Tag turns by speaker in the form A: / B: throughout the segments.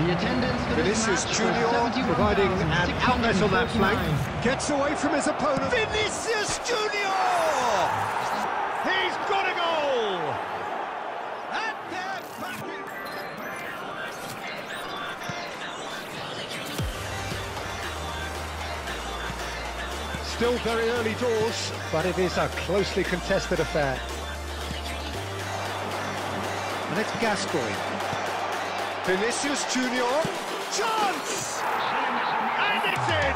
A: Vinicius
B: match
A: Junior providing an outlet on that flank. Gets away from his opponent.
C: Vinicius Junior! He's got a goal! And they're back in.
A: Still very early doors, but it is a closely contested affair. And it's Gascoigne. Vinicius Junior.
C: Chance! And it's in!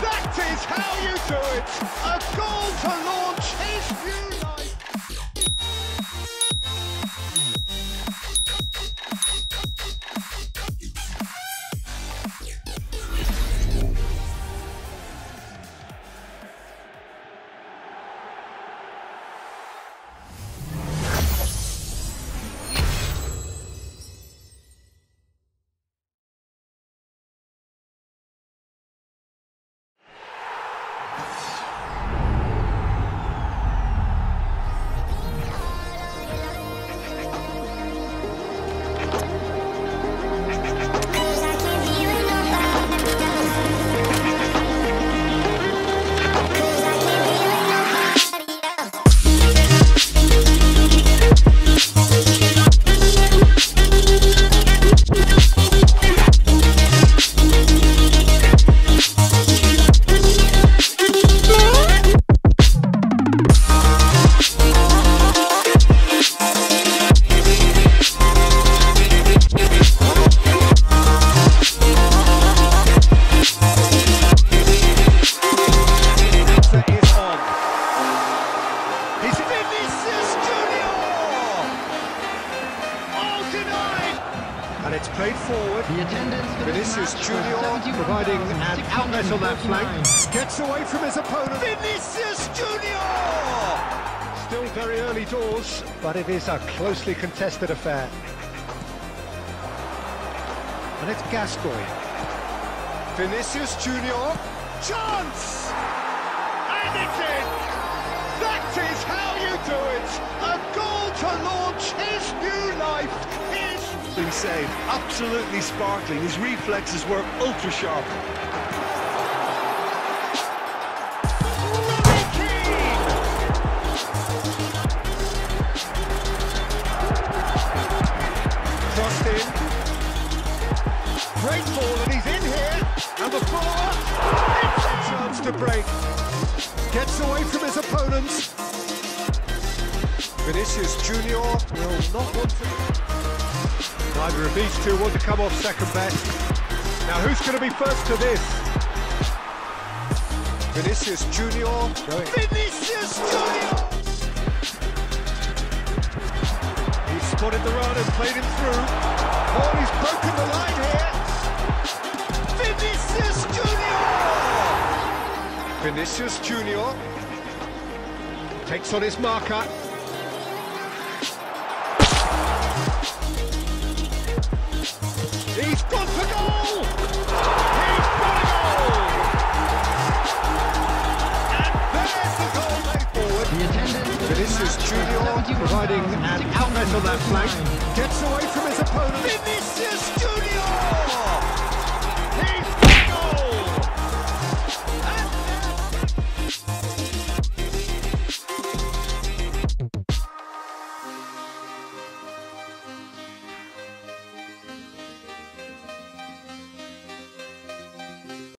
C: That is how you do it! A goal to launch Vinicius Junior! All denied!
A: And it's played forward.
B: The attendance for
A: Vinicius Junior providing an outlet on that flank. Gets away from his opponent.
C: Vinicius Junior!
A: Still very early doors, but it is a closely contested affair. And it's Gascoigne. Vinicius Junior.
C: Chance! And it's in! That is how you do it! A goal to launch his new life! His
D: saved. Absolutely sparkling. His reflexes were ultra sharp.
A: Crossed in. Great ball, and he's in here. And the follow-up. It's a chance to break. Gets away from his opponents. Vinicius Junior will not want to. Neither of these two want to come off second best. Now, who's going to be first to this? Vinicius Junior going.
C: Vinicius Junior!
A: He spotted the run and played him through. Oh, he's broken the line here.
C: Vinicius Junior
A: takes on his marker. He's gone for goal! He's got a goal! And there's the goal made forward.
B: The attendance for this
A: Vinicius Junior providing an outlet on that flank. Gets away from his opponent.
C: Vinicius